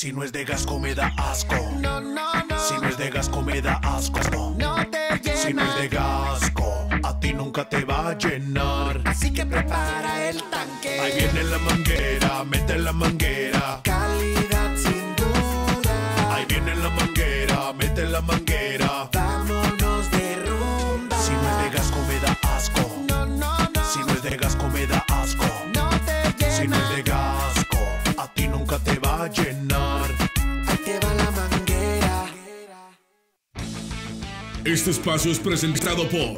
Si no es de gasco me da asco. No, no, no. Si no es de gasco me da asco. No te llena. Si no es de gasco, a ti nunca te va a llenar. Así que prepara el tanque. Ahí viene la manguera, mete la manguera. Calidad sin duda. Ahí viene la manguera, mete la manguera. Vámonos de rumba. Si no es de gasco me da asco. No, no, no. Si no es de gasco me da asco. Este espacio es presentado por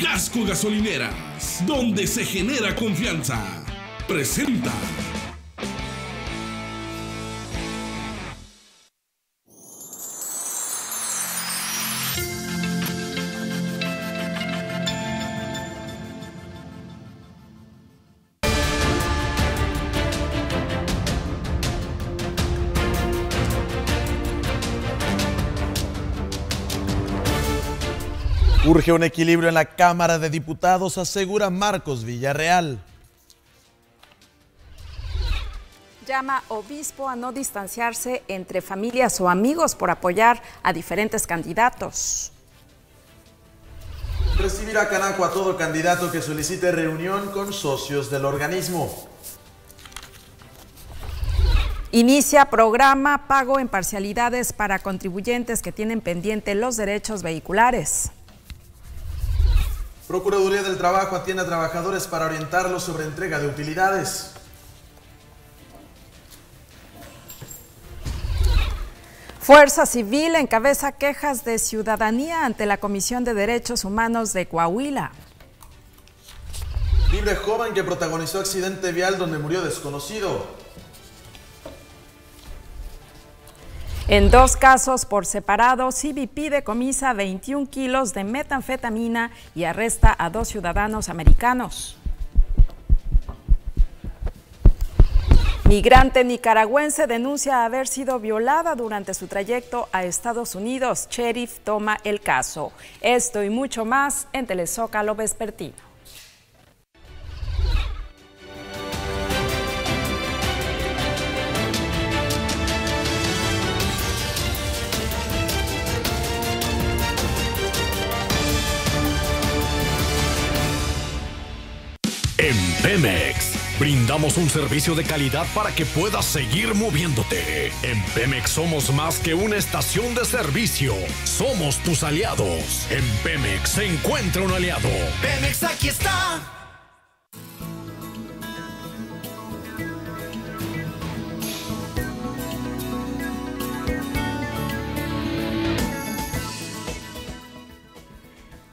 Gasco Gasolineras, donde se genera confianza. Presenta. Urge un equilibrio en la Cámara de Diputados, asegura Marcos Villarreal. Llama obispo a no distanciarse entre familias o amigos por apoyar a diferentes candidatos. Recibirá Canaco a todo candidato que solicite reunión con socios del organismo. Inicia programa pago en parcialidades para contribuyentes que tienen pendiente los derechos vehiculares. Procuraduría del Trabajo atiende a trabajadores para orientarlos sobre entrega de utilidades. Fuerza Civil encabeza quejas de ciudadanía ante la Comisión de Derechos Humanos de Coahuila. Libre joven que protagonizó accidente vial donde murió desconocido. En dos casos por separado, CBP decomisa 21 kilos de metanfetamina y arresta a dos ciudadanos americanos. Migrante nicaragüense denuncia haber sido violada durante su trayecto a Estados Unidos. Sheriff toma el caso. Esto y mucho más en Telezócalo Vespertino. Pemex, brindamos un servicio de calidad para que puedas seguir moviéndote. En Pemex somos más que una estación de servicio, somos tus aliados. En Pemex se encuentra un aliado. Pemex aquí está.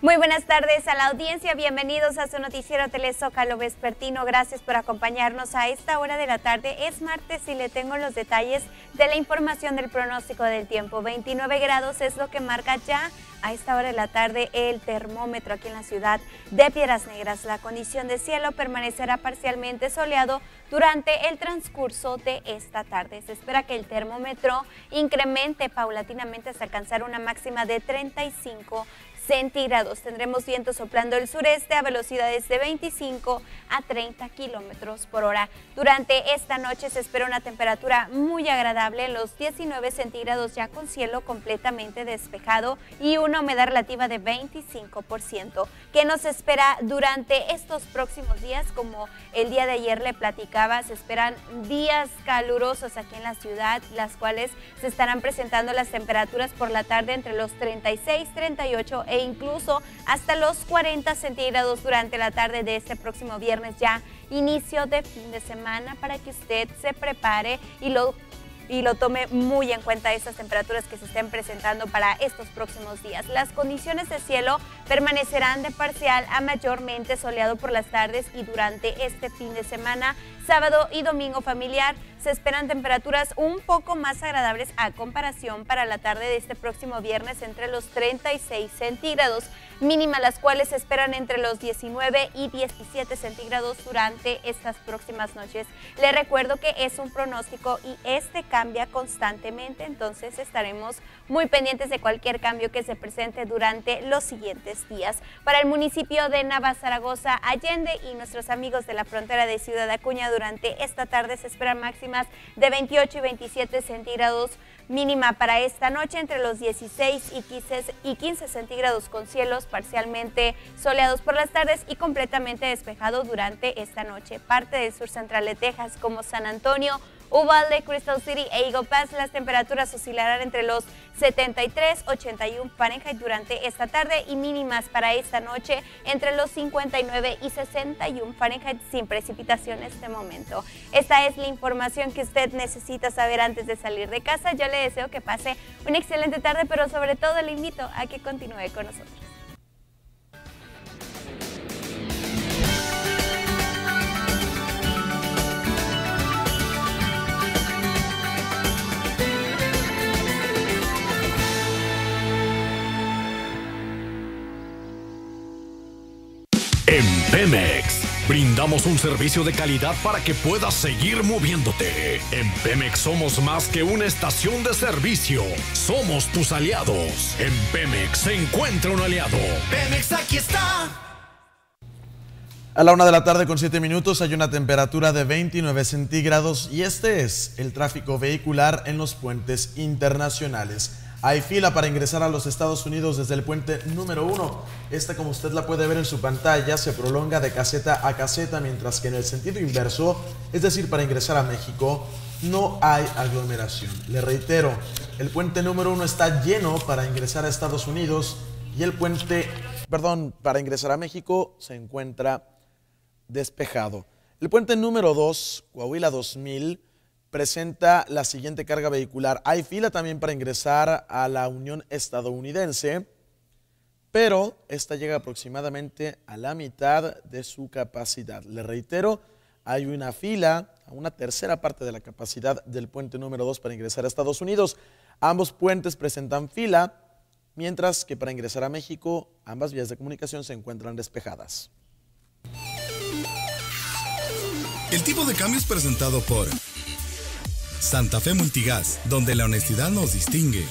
Muy buenas tardes a la audiencia, bienvenidos a su noticiero Telezócalo Vespertino. Gracias por acompañarnos a esta hora de la tarde. Es martes y le tengo los detalles de la información del pronóstico del tiempo. 29 grados es lo que marca ya a esta hora de la tarde el termómetro aquí en la ciudad de Piedras Negras. La condición de cielo permanecerá parcialmente soleado durante el transcurso de esta tarde. Se espera que el termómetro incremente paulatinamente hasta alcanzar una máxima de 35 centígrados. Tendremos viento soplando el sureste a velocidades de 25 a 30 kilómetros por hora. Durante esta noche se espera una temperatura muy agradable los 19 centígrados ya con cielo completamente despejado y una humedad relativa de 25%. ¿Qué nos espera durante estos próximos días? Como el día de ayer le platicaba, se esperan días calurosos aquí en la ciudad, las cuales se estarán presentando las temperaturas por la tarde entre los 36, 38 e incluso hasta los 40 centígrados durante la tarde de este próximo viernes ya inicio de fin de semana para que usted se prepare y lo y lo tome muy en cuenta estas temperaturas que se estén presentando para estos próximos días. Las condiciones de cielo permanecerán de parcial a mayormente soleado por las tardes y durante este fin de semana, sábado y domingo familiar, se esperan temperaturas un poco más agradables a comparación para la tarde de este próximo viernes entre los 36 centígrados, mínima las cuales se esperan entre los 19 y 17 centígrados durante estas próximas noches. Le recuerdo que es un pronóstico y este cambia constantemente, entonces estaremos muy pendientes de cualquier cambio que se presente durante los siguientes días. Para el municipio de Nava Zaragoza, Allende y nuestros amigos de la frontera de Ciudad Acuña durante esta tarde se esperan máximas de 28 y 27 centígrados mínima para esta noche entre los 16 y 15, y 15 centígrados con cielos parcialmente soleados por las tardes y completamente despejado durante esta noche. Parte del sur central de Texas como San Antonio, Uvalde, Crystal City e Eagle Pass, las temperaturas oscilarán entre los 73, 81 Fahrenheit durante esta tarde y mínimas para esta noche entre los 59 y 61 Fahrenheit sin precipitaciones de momento. Esta es la información que usted necesita saber antes de salir de casa. Yo le deseo que pase una excelente tarde, pero sobre todo le invito a que continúe con nosotros. En Pemex, brindamos un servicio de calidad para que puedas seguir moviéndote. En Pemex somos más que una estación de servicio, somos tus aliados. En Pemex se encuentra un aliado. Pemex aquí está. A la una de la tarde con siete minutos hay una temperatura de 29 centígrados y este es el tráfico vehicular en los puentes internacionales. Hay fila para ingresar a los Estados Unidos desde el puente número uno. Esta, como usted la puede ver en su pantalla, se prolonga de caseta a caseta, mientras que en el sentido inverso, es decir, para ingresar a México, no hay aglomeración. Le reitero, el puente número uno está lleno para ingresar a Estados Unidos y el puente, perdón, para ingresar a México se encuentra despejado. El puente número 2, Coahuila 2000, presenta la siguiente carga vehicular. Hay fila también para ingresar a la Unión Estadounidense, pero esta llega aproximadamente a la mitad de su capacidad. Le reitero, hay una fila a una tercera parte de la capacidad del puente número 2 para ingresar a Estados Unidos. Ambos puentes presentan fila, mientras que para ingresar a México, ambas vías de comunicación se encuentran despejadas. El tipo de cambio es presentado por Santa Fe Multigas, donde la honestidad nos distingue.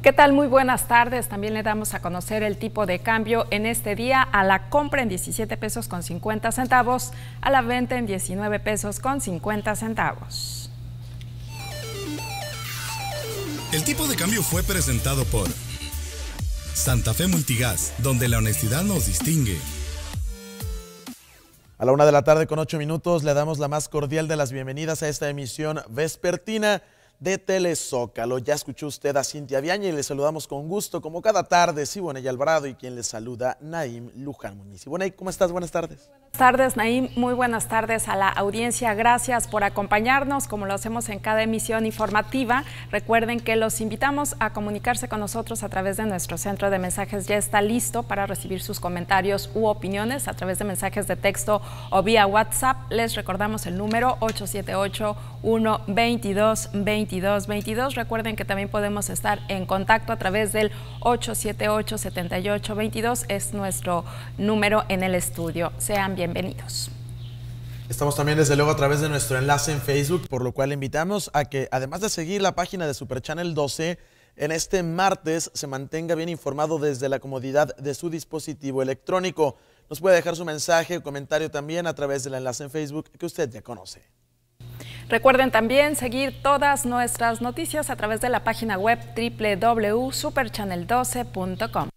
¿Qué tal? Muy buenas tardes. También le damos a conocer el tipo de cambio en este día a la compra en 17 pesos con 50 centavos, a la venta en 19 pesos con 50 centavos. El tipo de cambio fue presentado por Santa Fe Multigas, donde la honestidad nos distingue. A la una de la tarde con ocho minutos le damos la más cordial de las bienvenidas a esta emisión vespertina de Telezócalo. Ya escuchó usted a Cintia Viaña y le saludamos con gusto, como cada tarde, Siboney Alvarado y quien le saluda, Naim Luján Muñiz. Siboney, ¿cómo estás? Buenas tardes. Buenas tardes, Naim. Muy buenas tardes a la audiencia. Gracias por acompañarnos, como lo hacemos en cada emisión informativa. Recuerden que los invitamos a comunicarse con nosotros a través de nuestro centro de mensajes. Ya está listo para recibir sus comentarios u opiniones a través de mensajes de texto o vía WhatsApp. Les recordamos el número 878 122 2222. Recuerden que también podemos estar en contacto a través del 878 7822. Es nuestro número en el estudio. Sean bienvenidos bienvenidos. Estamos también desde luego a través de nuestro enlace en Facebook, por lo cual invitamos a que además de seguir la página de Super Channel 12, en este martes se mantenga bien informado desde la comodidad de su dispositivo electrónico. Nos puede dejar su mensaje o comentario también a través del enlace en Facebook que usted ya conoce. Recuerden también seguir todas nuestras noticias a través de la página web www.superchannel12.com.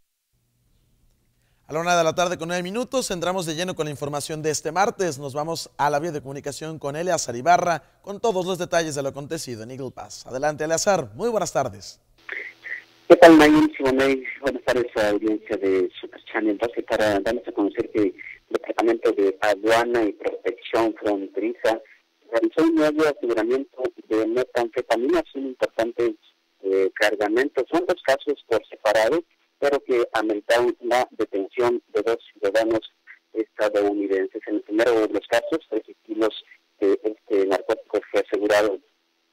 A la una de la tarde con nueve minutos entramos de lleno con la información de este martes. Nos vamos a la vía de comunicación con Eleazar Ibarra con todos los detalles de lo acontecido en Eagle Pass. Adelante, Eleazar. Muy buenas tardes. ¿Qué tal, Mayim? Buenas tardes a la audiencia de Super Channel 12 para darles a conocer que el Departamento de Aduana y Protección Fronteriza realizó un nuevo aseguramiento de metanfetaminas, un importante eh, cargamento. Son dos casos por separado pero que ameritaron la detención de dos ciudadanos estadounidenses. En el primero de los casos, tres kilos de este narcótico fue asegurado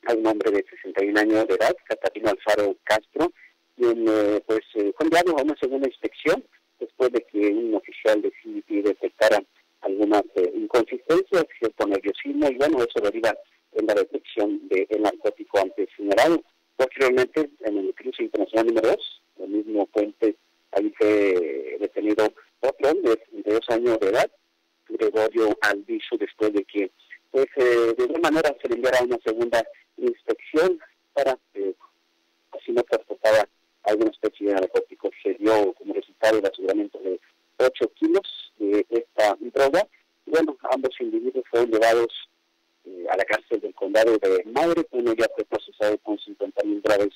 a un hombre de 61 años de edad, Catarino Alfaro Castro, quien eh, pues, eh, fue enviado a una segunda inspección después de que un oficial de CBP detectara algunas eh, inconsistencias, cierto nerviosismo y bueno, eso deriva en la detección del de, narcótico antes señalado. Posteriormente, en el cruce internacional número 2, el mismo puente, ahí fue detenido otro hombre de dos años de edad, Gregorio Alviso, después de que, pues, eh, de alguna manera se le enviara una segunda inspección para eh, si no transportaba alguna especie de narcótico. Se dio como resultado el aseguramiento de 8 kilos de esta droga. Bueno, ambos individuos fueron llevados eh, a la cárcel del condado de Madre. Uno ya fue procesado con 50 mil graves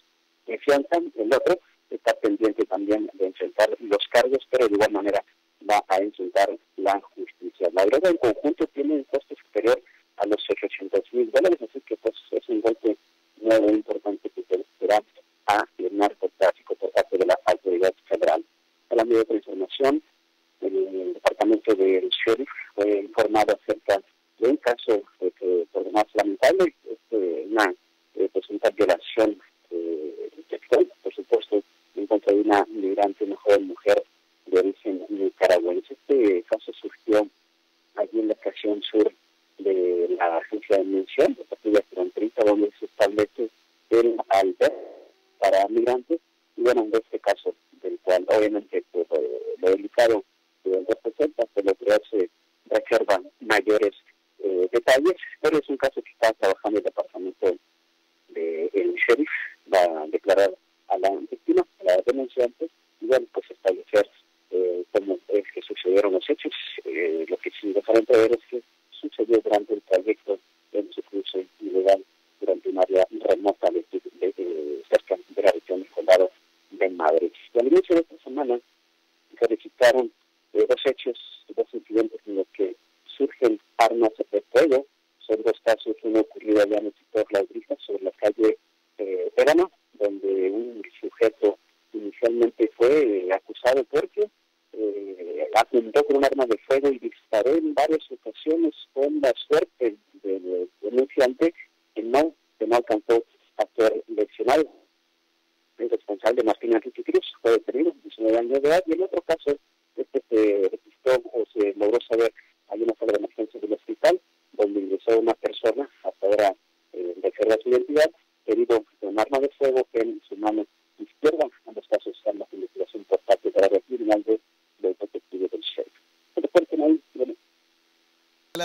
de fianza. El otro está pendiente también de enfrentar los cargos, pero de igual manera va a enfrentar la justicia. La en conjunto tiene un costo superior a los 800 mil dólares, así que pues es un golpe nuevo importante que se será a el narcotráfico por parte de la autoridad federal. A la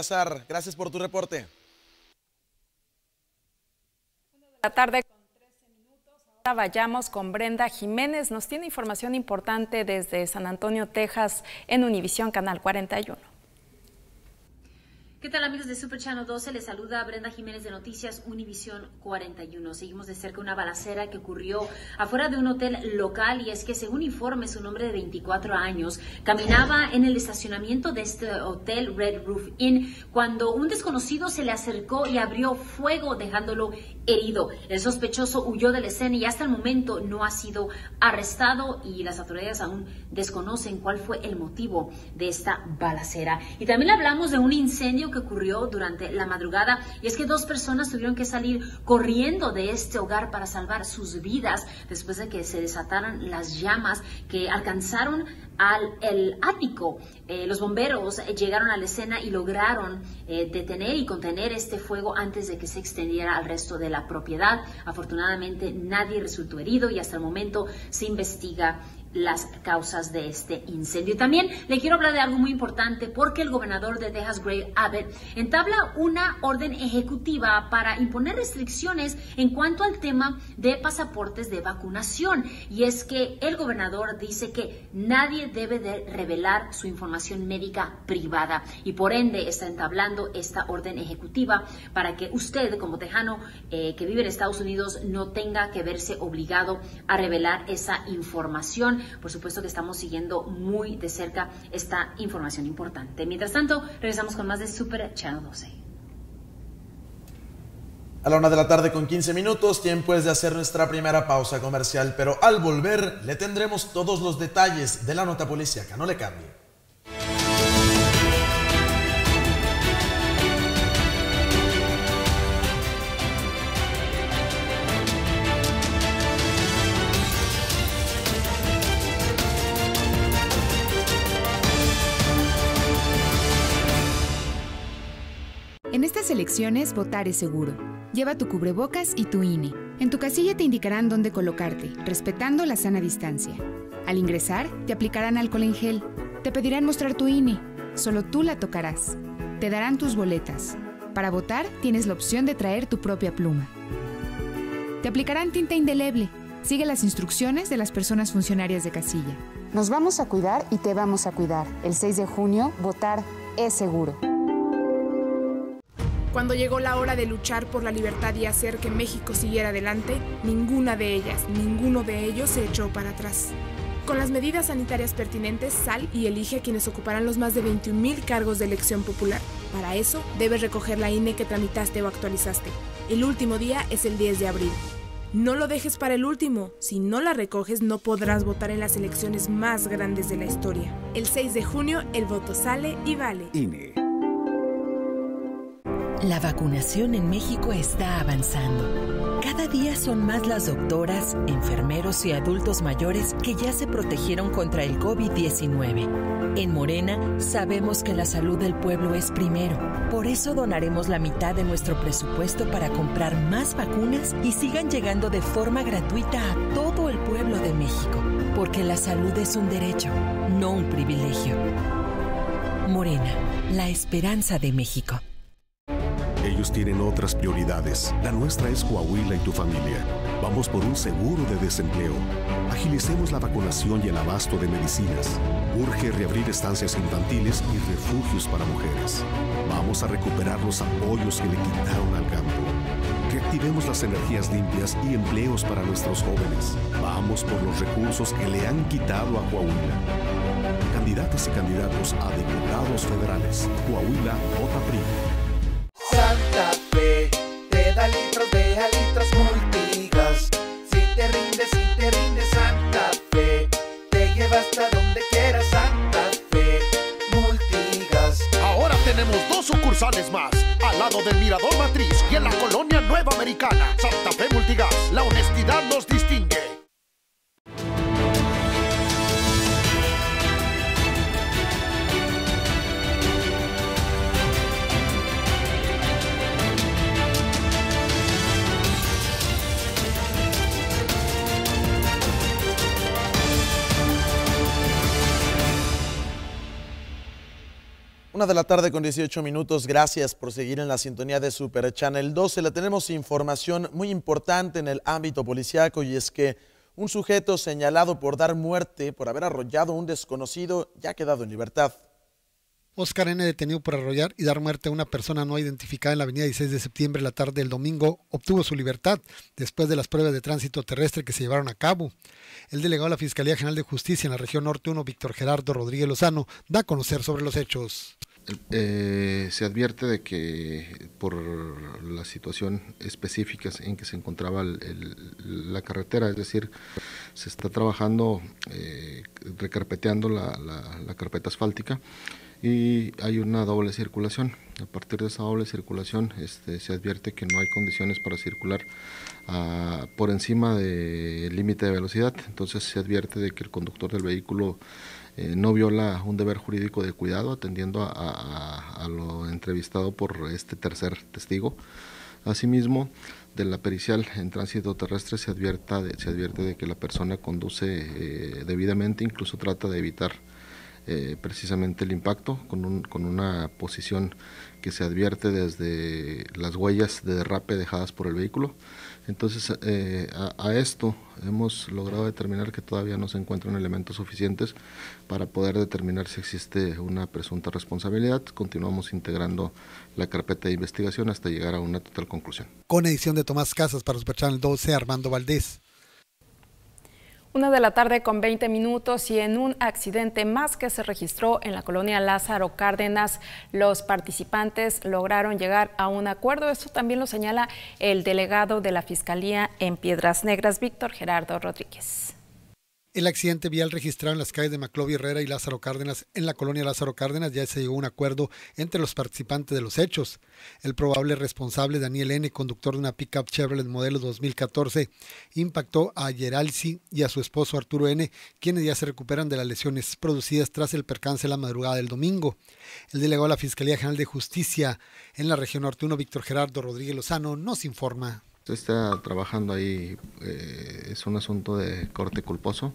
Salazar, gracias por tu reporte. La tarde con 13 minutos. Ahora vayamos con Brenda Jiménez. Nos tiene información importante desde San Antonio, Texas, en Univisión Canal 41. ¿Qué tal amigos de Super Channel 12? Les saluda Brenda Jiménez de Noticias Univisión 41. Seguimos de cerca una balacera que ocurrió afuera de un hotel local y es que según informes un hombre de 24 años caminaba en el estacionamiento de este hotel Red Roof Inn cuando un desconocido se le acercó y abrió fuego dejándolo herido. El sospechoso huyó de la escena y hasta el momento no ha sido arrestado y las autoridades aún desconocen cuál fue el motivo de esta balacera. Y también hablamos de un incendio que ocurrió durante la madrugada y es que dos personas tuvieron que salir corriendo de este hogar para salvar sus vidas después de que se desataran las llamas que alcanzaron al el ático. Eh, los bomberos llegaron a la escena y lograron eh, detener y contener este fuego antes de que se extendiera al resto de la propiedad. Afortunadamente nadie resultó herido y hasta el momento se investiga las causas de este incendio. También le quiero hablar de algo muy importante porque el gobernador de Texas, Greg Abbott, entabla una orden ejecutiva para imponer restricciones en cuanto al tema de pasaportes de vacunación. Y es que el gobernador dice que nadie debe de revelar su información médica privada y por ende está entablando esta orden ejecutiva para que usted como tejano eh, que vive en Estados Unidos no tenga que verse obligado a revelar esa información por supuesto que estamos siguiendo muy de cerca esta información importante. Mientras tanto, regresamos con más de Super Channel 12. A la una de la tarde con 15 minutos, tiempo es de hacer nuestra primera pausa comercial, pero al volver le tendremos todos los detalles de la nota policíaca. No le cambie. Elecciones votar es seguro. Lleva tu cubrebocas y tu INE. En tu casilla te indicarán dónde colocarte, respetando la sana distancia. Al ingresar, te aplicarán alcohol en gel. Te pedirán mostrar tu INE. Solo tú la tocarás. Te darán tus boletas. Para votar, tienes la opción de traer tu propia pluma. Te aplicarán tinta indeleble. Sigue las instrucciones de las personas funcionarias de casilla. Nos vamos a cuidar y te vamos a cuidar. El 6 de junio, votar es seguro. Cuando llegó la hora de luchar por la libertad y hacer que México siguiera adelante, ninguna de ellas, ninguno de ellos se echó para atrás. Con las medidas sanitarias pertinentes, sal y elige a quienes ocuparán los más de 21.000 cargos de elección popular. Para eso, debes recoger la INE que tramitaste o actualizaste. El último día es el 10 de abril. No lo dejes para el último. Si no la recoges, no podrás votar en las elecciones más grandes de la historia. El 6 de junio, el voto sale y vale. INE. La vacunación en México está avanzando. Cada día son más las doctoras, enfermeros y adultos mayores que ya se protegieron contra el COVID-19. En Morena sabemos que la salud del pueblo es primero. Por eso donaremos la mitad de nuestro presupuesto para comprar más vacunas y sigan llegando de forma gratuita a todo el pueblo de México. Porque la salud es un derecho, no un privilegio. Morena, la esperanza de México. Tienen otras prioridades. La nuestra es Coahuila y tu familia. Vamos por un seguro de desempleo. Agilicemos la vacunación y el abasto de medicinas. Urge reabrir estancias infantiles y refugios para mujeres. Vamos a recuperar los apoyos que le quitaron al campo. Reactivemos las energías limpias y empleos para nuestros jóvenes. Vamos por los recursos que le han quitado a Coahuila. Candidatas y candidatos a diputados federales. Coahuila, vota. Ghana. Una de la tarde con 18 minutos. Gracias por seguir en la sintonía de Super Channel 12. Le tenemos información muy importante en el ámbito policiaco y es que un sujeto señalado por dar muerte por haber arrollado a un desconocido ya ha quedado en libertad. Oscar N., detenido por arrollar y dar muerte a una persona no identificada en la avenida 16 de septiembre, la tarde del domingo, obtuvo su libertad después de las pruebas de tránsito terrestre que se llevaron a cabo. El delegado de la Fiscalía General de Justicia en la región norte 1, Víctor Gerardo Rodríguez Lozano, da a conocer sobre los hechos. Eh, se advierte de que por la situación específica en que se encontraba la carretera, es decir, se está trabajando, eh, recarpeteando la, carpeta asfáltica y hay una doble circulación. A partir de esa doble circulación este, se advierte que no hay condiciones para circular ah, por encima del límite de velocidad, entonces se advierte de que el conductor del vehículo eh, no viola un deber jurídico de cuidado atendiendo a, lo entrevistado por este tercer testigo. Asimismo, de la pericial en tránsito terrestre se, advierta se advierte de que la persona conduce eh, debidamente, incluso trata de evitar eh, precisamente el impacto con, con una posición que se advierte desde las huellas de derrape dejadas por el vehículo. Entonces, a, esto hemos logrado determinar que todavía no se encuentran elementos suficientes para poder determinar si existe una presunta responsabilidad. Continuamos integrando la carpeta de investigación hasta llegar a una total conclusión. Con edición de Tomás Casas para Super Channel 12, Armando Valdés. Una de la tarde con 20 minutos y en un accidente más que se registró en la colonia Lázaro Cárdenas, los participantes lograron llegar a un acuerdo. Esto también lo señala el delegado de la Fiscalía en Piedras Negras, Víctor Gerardo Rodríguez. El accidente vial registrado en las calles de Maclovio Herrera y Lázaro Cárdenas en la colonia Lázaro Cárdenas ya se llegó a un acuerdo entre los participantes de los hechos. El probable responsable Daniel N., conductor de una pickup Chevrolet modelo 2014, impactó a Geralsi y a su esposo Arturo N., quienes ya se recuperan de las lesiones producidas tras el percance la madrugada del domingo. El delegado de la Fiscalía General de Justicia en la región norte Víctor Gerardo Rodríguez Lozano, nos informa. Se está trabajando ahí, eh, es un asunto de corte culposo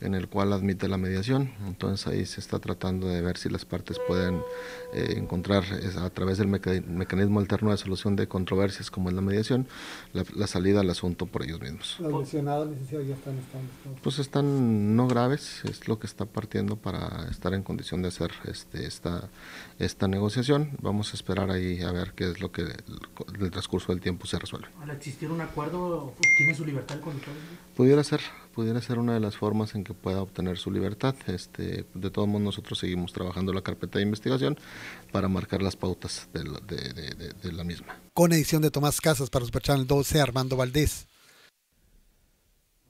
en el cual admite la mediación. Entonces ahí se está tratando de ver si las partes pueden eh, encontrar a través del mecanismo alterno de solución de controversias como es la mediación, la, salida al asunto por ellos mismos. ¿Los lesionados, licenciado, ya están, Pues están no graves, es lo que está partiendo para estar en condición de hacer este, esta, esta negociación. Vamos a esperar ahí a ver qué es lo que el transcurso del tiempo se resuelve. Al existir un acuerdo, ¿tiene su libertad el conductor? Pudiera ser, pudiera ser una de las formas en que pueda obtener su libertad. Este, de todos modos, nosotros seguimos trabajando la carpeta de investigación para marcar las pautas de la, de, la misma. Con edición de Tomás Casas para Super Channel 12, Armando Valdés.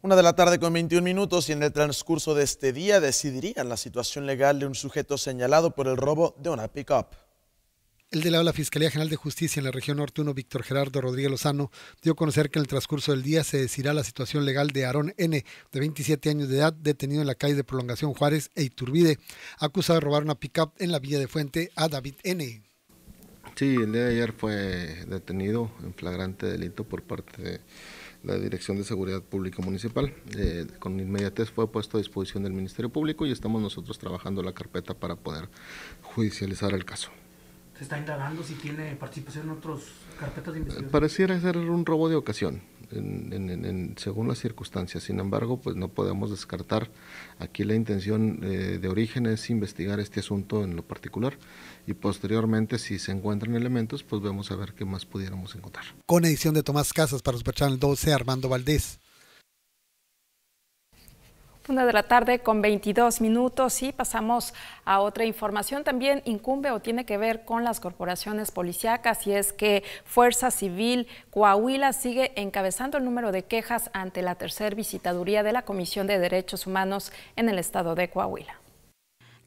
Una de la tarde con 21 minutos y en el transcurso de este día decidirían la situación legal de un sujeto señalado por el robo de una pick-up. El delegado de la Fiscalía General de Justicia en la región norte 1, Víctor Gerardo Rodríguez Lozano, dio a conocer que en el transcurso del día se decidirá la situación legal de Aarón N., de 27 años de edad, detenido en la calle de Prolongación Juárez e Iturbide, acusado de robar una pickup en la Villa de Fuente a David N. Sí, el día de ayer fue detenido en flagrante delito por parte de la Dirección de Seguridad Pública Municipal. Eh, con inmediatez fue puesto a disposición del Ministerio Público y estamos nosotros trabajando la carpeta para poder judicializar el caso se está indagando si tiene participación en otras carpetas de investigación. Pareciera ser un robo de ocasión, en, según las circunstancias. Sin embargo, pues no podemos descartar. Aquí la intención eh, de origen es investigar este asunto en lo particular y posteriormente, si se encuentran elementos, pues vamos a ver qué más pudiéramos encontrar. Con edición de Tomás Casas para Super Channel 12, Armando Valdés. Una de la tarde con 22 minutos y pasamos a otra información. También incumbe o tiene que ver con las corporaciones policíacas y es que Fuerza Civil Coahuila sigue encabezando el número de quejas ante la tercer visitaduría de la Comisión de Derechos Humanos en el estado de Coahuila.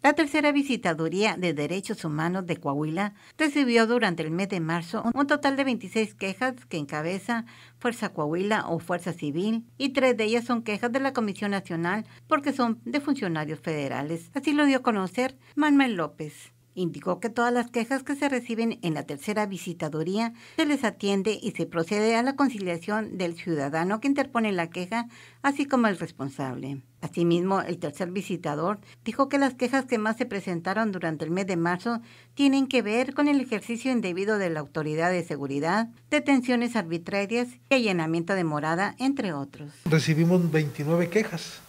La tercera visitaduría de derechos humanos de Coahuila recibió durante el mes de marzo un total de 26 quejas que encabeza Fuerza Coahuila o Fuerza Civil y tres de ellas son quejas de la Comisión Nacional porque son de funcionarios federales. Así lo dio a conocer Manuel López. Indicó que todas las quejas que se reciben en la tercera visitaduría se les atiende y se procede a la conciliación del ciudadano que interpone la queja, así como el responsable. Asimismo, el tercer visitador dijo que las quejas que más se presentaron durante el mes de marzo tienen que ver con el ejercicio indebido de la autoridad de seguridad, detenciones arbitrarias y allanamiento de morada, entre otros. Recibimos 29 quejas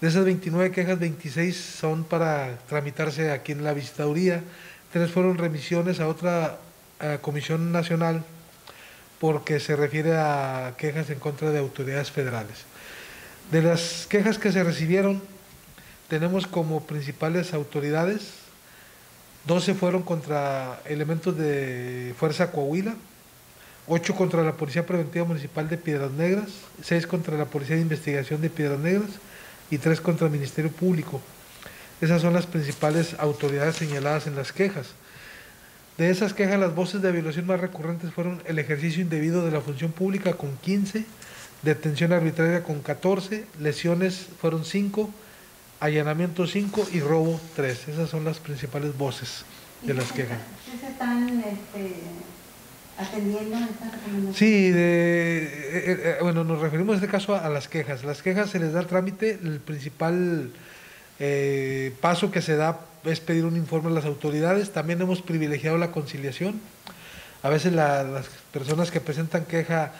de esas 29 quejas, 26 son para tramitarse aquí en la visitaduría, tres fueron remisiones a otra comisión nacional porque se refiere a quejas en contra de autoridades federales. De las quejas que se recibieron, tenemos como principales autoridades, 12 fueron contra elementos de Fuerza Coahuila, 8 contra la Policía Preventiva Municipal de Piedras Negras, 6 contra la Policía de Investigación de Piedras Negras, y tres contra el Ministerio Público. Esas son las principales autoridades señaladas en las quejas. De esas quejas, las voces de violación más recurrentes fueron el ejercicio indebido de la función pública con 15, detención arbitraria con 14, lesiones fueron 5, allanamiento 5 y robo 3. Esas son las principales voces de las quejas. Este, atendiendo Sí, de, eh, eh, eh, bueno, nos referimos en este caso a, las quejas. Las quejas se les da el trámite, el principal paso que se da es pedir un informe a las autoridades. También hemos privilegiado la conciliación. A veces las personas que presentan queja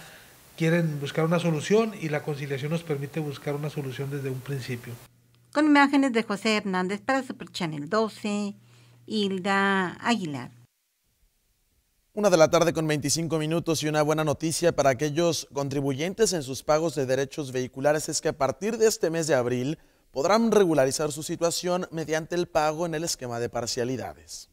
quieren buscar una solución y la conciliación nos permite buscar una solución desde un principio. Con imágenes de José Hernández para Super Channel 12, Hilda Aguilar. Una de la tarde con 25 minutos y una buena noticia para aquellos contribuyentes en sus pagos de derechos vehiculares es que a partir de este mes de abril podrán regularizar su situación mediante el pago en el esquema de parcialidades.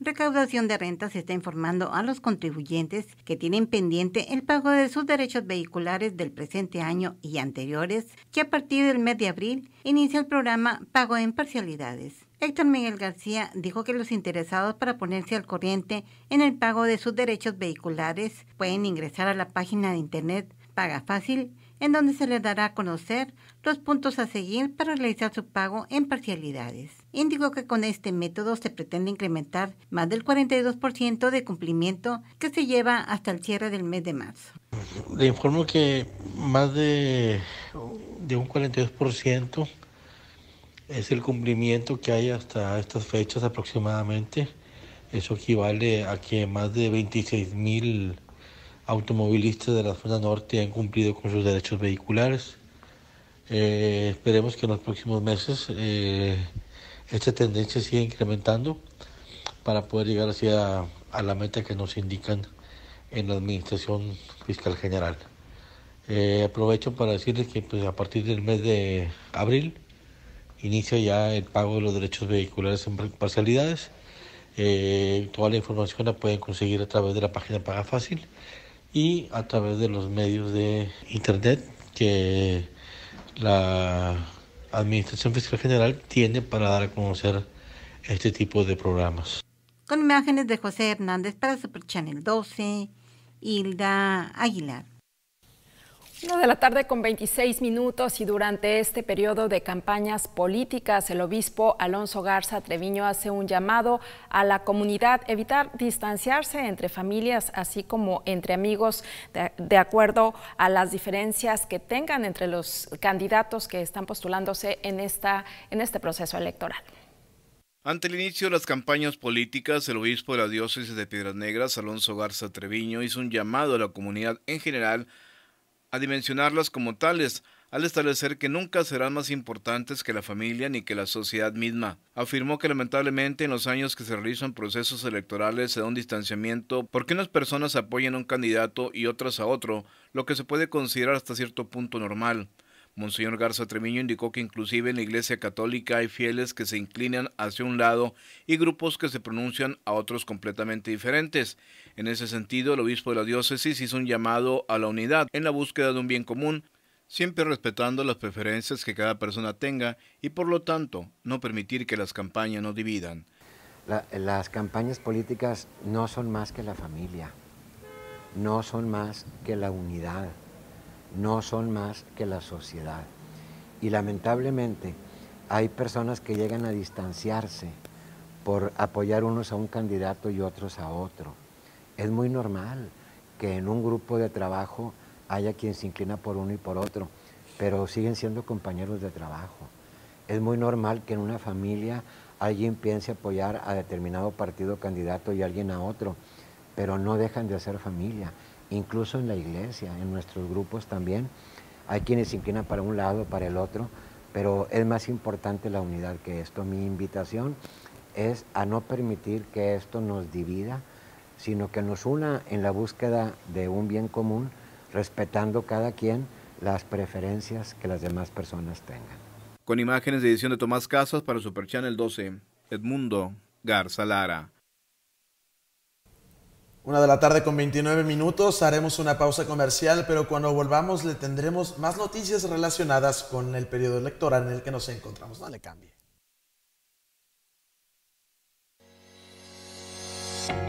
Recaudación de Rentas está informando a los contribuyentes que tienen pendiente el pago de sus derechos vehiculares del presente año y anteriores, que a partir del mes de abril inicia el programa Pago en Parcialidades. Héctor Miguel García dijo que los interesados para ponerse al corriente en el pago de sus derechos vehiculares pueden ingresar a la página de internet Paga Fácil, en donde se les dará a conocer los puntos a seguir para realizar su pago en parcialidades. Indicó que con este método se pretende incrementar más del 42% de cumplimiento que se lleva hasta el cierre del mes de marzo. Le informo que más de, de un 42% es el cumplimiento que hay hasta estas fechas aproximadamente. Eso equivale a que más de 26 mil automovilistas de la zona norte han cumplido con sus derechos vehiculares. Eh, esperemos que en los próximos meses eh, esta tendencia siga incrementando para poder llegar hacia a la meta que nos indican en la Administración Fiscal General. Eh, aprovecho para decirles que pues, a partir del mes de abril inicia ya el pago de los derechos vehiculares en parcialidades. toda la información la pueden conseguir a través de la página Paga Fácil y a través de los medios de Internet que la Administración Fiscal General tiene para dar a conocer este tipo de programas. Con imágenes de José Hernández para Super Channel 12, Hilda Aguilar. Una de la tarde con 26 minutos y durante este periodo de campañas políticas, el obispo Alonso Garza Treviño hace un llamado a la comunidad evitar distanciarse entre familias, así como entre amigos, de, de acuerdo a las diferencias que tengan entre los candidatos que están postulándose en, esta, en este proceso electoral. Ante el inicio de las campañas políticas, el obispo de la diócesis de Piedras Negras, Alonso Garza Treviño, hizo un llamado a la comunidad en general a dimensionarlas como tales, al establecer que nunca serán más importantes que la familia ni que la sociedad misma. Afirmó que lamentablemente en los años que se realizan procesos electorales se da un distanciamiento porque unas personas apoyan a un candidato y otras a otro, lo que se puede considerar hasta cierto punto normal. Monseñor Garza Tremiño indicó que inclusive en la Iglesia Católica hay fieles que se inclinan hacia un lado y grupos que se pronuncian a otros completamente diferentes. En ese sentido, el obispo de la diócesis hizo un llamado a la unidad en la búsqueda de un bien común, siempre respetando las preferencias que cada persona tenga y por lo tanto no permitir que las campañas nos dividan. La, las campañas políticas no son más que la familia, no son más que la unidad no son más que la sociedad. Y lamentablemente hay personas que llegan a distanciarse por apoyar unos a un candidato y otros a otro. Es muy normal que en un grupo de trabajo haya quien se inclina por uno y por otro, pero siguen siendo compañeros de trabajo. Es muy normal que en una familia alguien piense apoyar a determinado partido candidato y alguien a otro, pero no dejan de ser familia incluso en la iglesia, en nuestros grupos también. Hay quienes se inclinan para un lado, para el otro, pero es más importante la unidad que esto. Mi invitación es a no permitir que esto nos divida, sino que nos una en la búsqueda de un bien común, respetando cada quien las preferencias que las demás personas tengan. Con imágenes de edición de Tomás Casas para Super Channel 12, Edmundo Garza Lara. Una de la tarde con 29 minutos, haremos una pausa comercial, pero cuando volvamos le tendremos más noticias relacionadas con el periodo electoral en el que nos encontramos. No le cambie.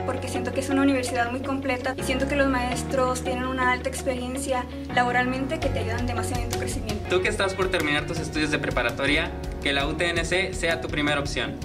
porque siento que es una universidad muy completa y siento que los maestros tienen una alta experiencia laboralmente que te ayudan demasiado en tu crecimiento. Tú que estás por terminar tus estudios de preparatoria, que la UTNC sea tu primera opción.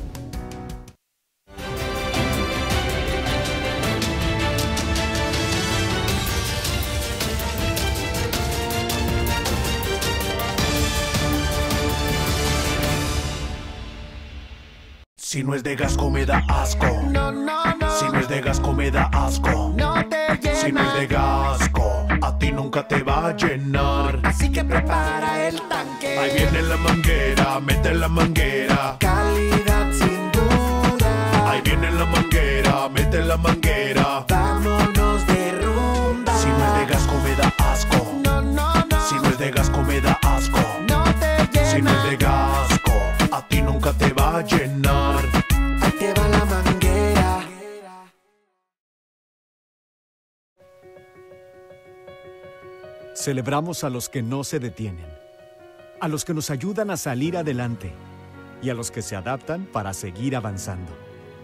Si no es de gasco me da asco. No, no, no. Si no es de gasco me da asco. No te llena. Si no es de gasco, a ti nunca te va a llenar. Así que prepara el tanque. Ahí viene la manguera, mete la manguera. Calidad sin duda. Ahí viene la manguera, mete la manguera. Vámonos de rumba. Si no es de gasco me da asco. No, no, no. Si no es de gasco me da asco. Celebramos a los que no se detienen, a los que nos ayudan a salir adelante y a los que se adaptan para seguir avanzando.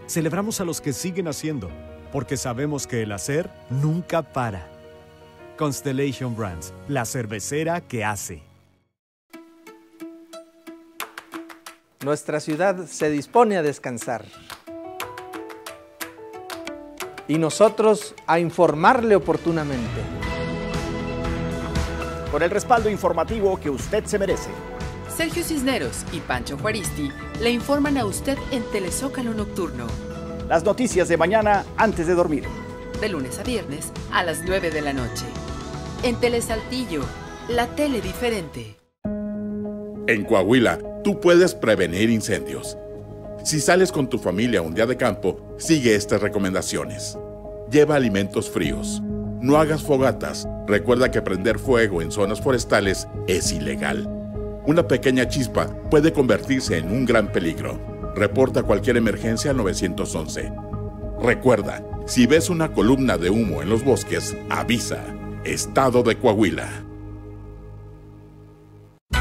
Celebramos a los que siguen haciendo, porque sabemos que el hacer nunca para. Constellation Brands, la cervecera que hace. Nuestra ciudad se dispone a descansar. Y nosotros a informarle oportunamente. Con el respaldo informativo que usted se merece. Sergio Cisneros y Pancho Juaristi le informan a usted en Telezócalo Nocturno. Las noticias de mañana antes de dormir. De lunes a viernes a las 9 de la noche. En Telesaltillo, la tele diferente. En Coahuila, tú puedes prevenir incendios. Si sales con tu familia un día de campo, sigue estas recomendaciones. Lleva alimentos fríos. No hagas fogatas. Recuerda que prender fuego en zonas forestales es ilegal. Una pequeña chispa puede convertirse en un gran peligro. Reporta cualquier emergencia al 911. Recuerda, si ves una columna de humo en los bosques, avisa. Estado de Coahuila.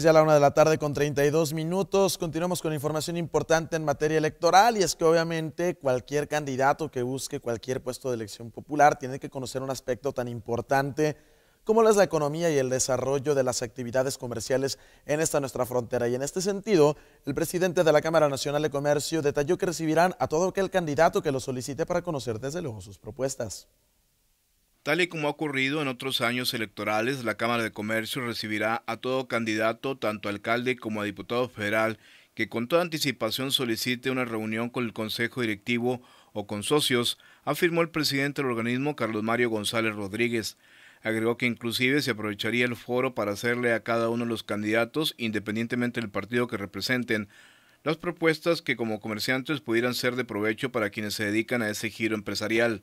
Es ya la una de la tarde con 32 minutos. Continuamos con información importante en materia electoral y es que obviamente cualquier candidato que busque cualquier puesto de elección popular tiene que conocer un aspecto tan importante como es la economía y el desarrollo de las actividades comerciales en esta nuestra frontera. Y en este sentido, el presidente de la Cámara Nacional de Comercio detalló que recibirán a todo aquel candidato que lo solicite para conocer desde luego sus propuestas. Tal y como ha ocurrido en otros años electorales, la Cámara de Comercio recibirá a todo candidato, tanto alcalde como a diputado federal, que con toda anticipación solicite una reunión con el Consejo Directivo o con socios, afirmó el presidente del organismo Carlos Mario González Rodríguez. Agregó que inclusive se aprovecharía el foro para hacerle a cada uno de los candidatos, independientemente del partido que representen, las propuestas que como comerciantes pudieran ser de provecho para quienes se dedican a ese giro empresarial.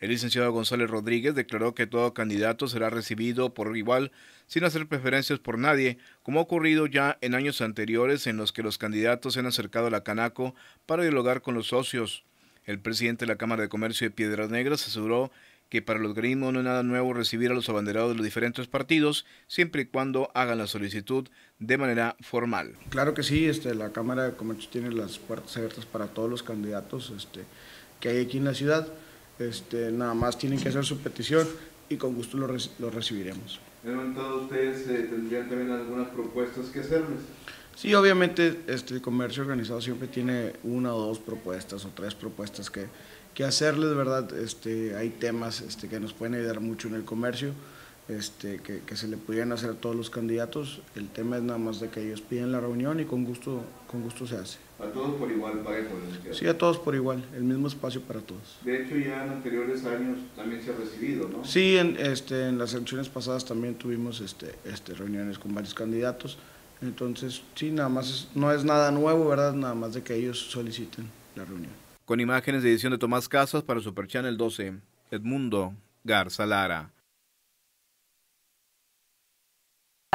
El licenciado González Rodríguez declaró que todo candidato será recibido por igual sin hacer preferencias por nadie, como ha ocurrido ya en años anteriores en los que los candidatos se han acercado a la Canaco para dialogar con los socios. El presidente de la Cámara de Comercio de Piedras Negras aseguró que para los organismos no es nada nuevo recibir a los abanderados de los diferentes partidos, siempre y cuando hagan la solicitud de manera formal. Claro que sí, este, la Cámara de Comercio tiene las puertas abiertas para todos los candidatos este, que hay aquí en la ciudad. Este, nada más tienen que hacer su petición y con gusto lo, lo recibiremos. ¿En ustedes eh, tendrían también algunas propuestas que hacerles? Sí, obviamente este, el comercio organizado siempre tiene una o dos propuestas o tres propuestas que, que hacerles, ¿verdad? Este, hay temas este, que nos pueden ayudar mucho en el comercio, este, que, que, se le pudieran hacer a todos los candidatos. El tema es nada más de que ellos piden la reunión y con gusto, con gusto se hace. ¿A todos por igual parejo? Sí, a todos por igual, el mismo espacio para todos. De hecho, ya en anteriores años también se ha recibido, ¿no? Sí, en, este, en las elecciones pasadas también tuvimos este, este, reuniones con varios candidatos. Entonces, sí, nada más, no es nada nuevo, ¿verdad? Nada más de que ellos soliciten la reunión. Con imágenes de edición de Tomás Casas para Super Channel 12, Edmundo Garza Lara.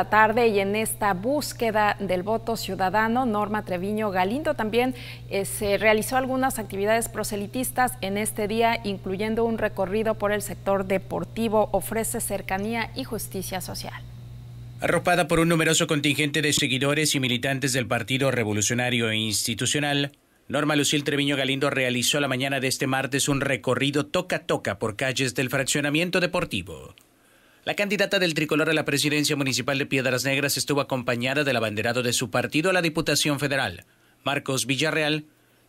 Tarde y en esta búsqueda del voto ciudadano, Norma Treviño Galindo también eh, se realizó algunas actividades proselitistas en este día, incluyendo un recorrido por el sector deportivo, ofrece cercanía y justicia social. Arropada por un numeroso contingente de seguidores y militantes del Partido Revolucionario e Institucional, Norma Lucil Treviño Galindo realizó la mañana de este martes un recorrido toca-toca por calles del fraccionamiento deportivo. La candidata del tricolor a la presidencia municipal de Piedras Negras estuvo acompañada del abanderado de su partido a la Diputación Federal, Marcos Villarreal,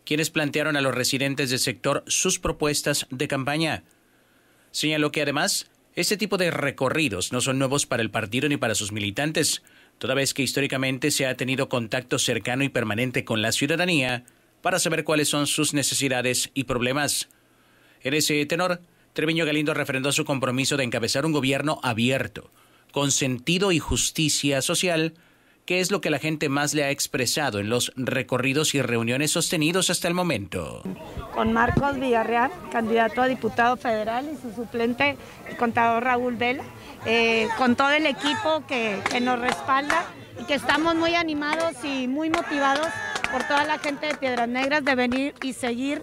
quienes plantearon a los residentes del sector sus propuestas de campaña. Señaló que además, este tipo de recorridos no son nuevos para el partido ni para sus militantes, toda vez que históricamente se ha tenido contacto cercano y permanente con la ciudadanía para saber cuáles son sus necesidades y problemas. En ese tenor, Treviño Galindo refrendó su compromiso de encabezar un gobierno abierto, con sentido y justicia social, que es lo que la gente más le ha expresado en los recorridos y reuniones sostenidos hasta el momento. Con Marcos Villarreal, candidato a diputado federal, y su suplente, el contador Raúl Vela, eh, con todo el equipo que, que nos respalda y que estamos muy animados y muy motivados por toda la gente de Piedras Negras de venir y seguir